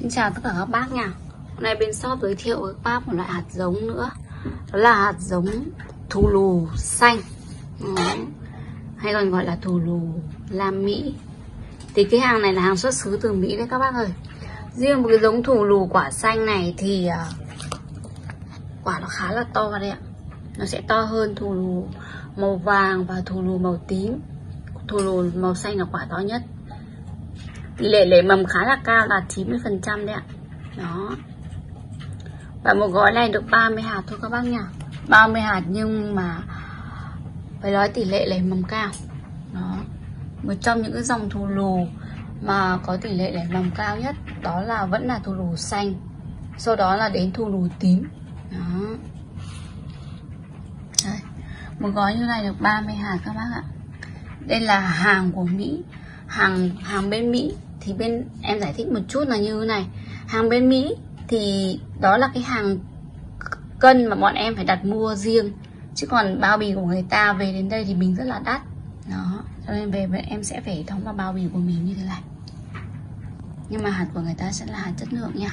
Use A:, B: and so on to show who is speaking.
A: Xin chào tất cả các bác nha. Hôm nay bên shop giới thiệu với các bác một loại hạt giống nữa. Đó là hạt giống thù lù xanh. Đó. Hay còn gọi là thù lù Lam Mỹ. Thì cái hàng này là hàng xuất xứ từ Mỹ đấy các bác ơi. Riêng một cái giống thù lù quả xanh này thì à, Quả nó khá là to đấy ạ. Nó sẽ to hơn thù lù màu vàng và thù lù màu tím. Thù lù màu xanh là quả to nhất tỷ lệ lấy mầm khá là cao, là 90% đấy ạ. Đó. Và một gói này được 30 hạt thôi các bác nhá. 30 hạt nhưng mà phải nói tỷ lệ lấy mầm cao. Đó. Một trong những cái dòng thù lù mà có tỷ lệ lấy mầm cao nhất đó là vẫn là thù lù xanh. Sau đó là đến thù lù tím. Đó. Đây. một gói như này được 30 hạt các bác ạ. Đây là hàng của Mỹ hàng hàng bên Mỹ thì bên, em giải thích một chút là như thế này. Hàng bên Mỹ thì đó là cái hàng cân mà bọn em phải đặt mua riêng. Chứ còn bao bì của người ta về đến đây thì mình rất là đắt. Đó, cho nên về em sẽ phải đóng vào bao bì của mình như thế này. Nhưng mà hạt của người ta sẽ là hạt chất lượng nha.